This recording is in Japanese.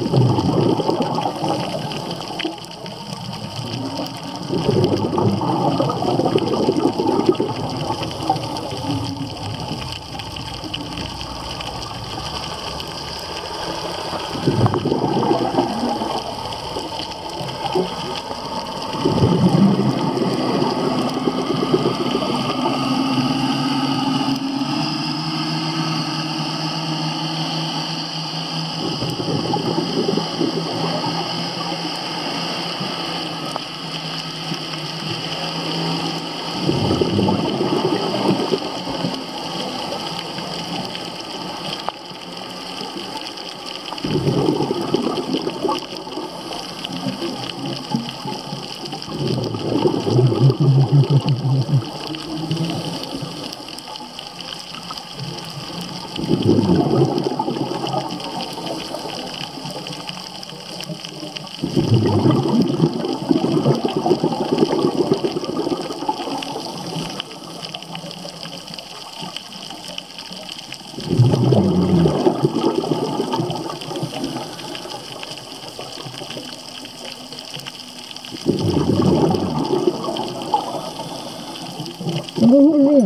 you おい Đúng rồi.